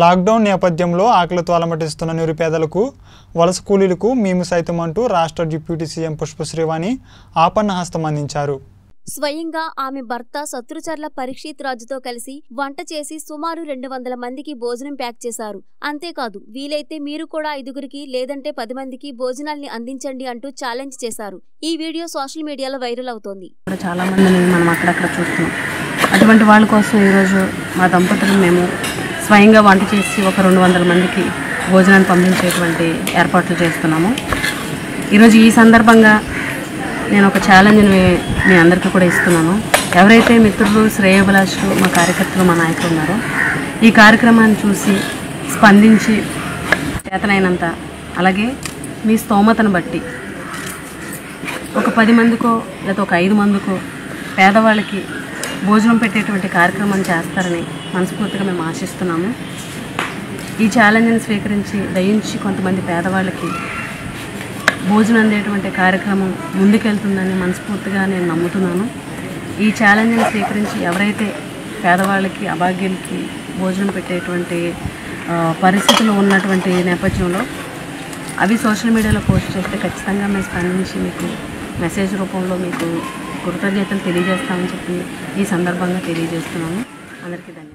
Lockdown నేపథ్యంలో ఆకలితో అలమటిస్తున్న నిరుపేదలకు వలస కూలీలకు మేము సైతం అంటూ రాష్ట్ర డిప్యూటీ సీఎం పుష్పశ్రీవాణి ఆపన్న హస్తం అందించారు. స్వయంగా ఆమె భర్త శత్రుచర్ల పరీక్షిత్ రాజుతో కలిసి వంట చేసి సుమారు రెండు వందల మందికి భోజనం ప్యాక్ చేశారు. అంతేకాదు వీలైతే మీరు కూడా ఐదుగురికి లేదంటే పది మందికి భోజనాల్ని అందించండి అంటూ ఛాలెంజ్ చేశారు. ఈ వీడియో సోషల్ మీడియాలో వైరల్ అవుతోంది. చాలా మందిని మనం అక్కడక్కడ చూస్తున్నాం. అటువంటి వాళ్ళ కోసం ఈరోజు మా దంపతులు మేము స్వయంగా వంట చేసి ఒక రెండు వందల మందికి భోజనాన్ని పంపించేటువంటి ఏర్పాట్లు చేస్తున్నాము. ఈరోజు ఈ సందర్భంగా నేను ఒక ఛాలెంజ్ని మీ- అందరికీ కూడా ఇస్తున్నాను. ఎవరైతే మిత్రులు శ్రేయోభిలాషులు మా కార్యకర్తలు మా నాయకులు ఉన్నారో ఈ కార్యక్రమాన్ని చూసి స్పందించి చేతనైనంత అలాగే మీ స్తోమతను బట్టి ఒక పది మందికో లేదా ఒక ఐదు మందికో పేదవాళ్ళకి భోజనం పెట్టేటువంటి కార్యక్రమం చేస్తారని మనస్ఫూర్తిగా మేము ఆశిస్తున్నాము. ఈ ఛాలెంజ్ని స్వీకరించి దయించి కొంతమంది పేదవాళ్ళకి భోజనం అందేటువంటి కార్యక్రమం ముందుకెళ్తుందని మనస్ఫూర్తిగా నేను నమ్ముతున్నాను. ఈ ఛాలెంజ్ని స్వీకరించి ఎవరైతే పేదవాళ్ళకి అభాగ్యులకి భోజనం పెట్టేటువంటి పరిస్థితులు ఉన్నటువంటి నేపథ్యంలో అవి సోషల్ మీడియాలో పోస్ట్ చేస్తే ఖచ్చితంగా మేము స్పందించి మీకు మెసేజ్ రూపంలో మీకు కృతజ్ఞతలు తెలియజేస్తామని చెప్పి ఈ సందర్భంగా తెలియజేస్తున్నాను అందరికీ ధన్యవాదాలు.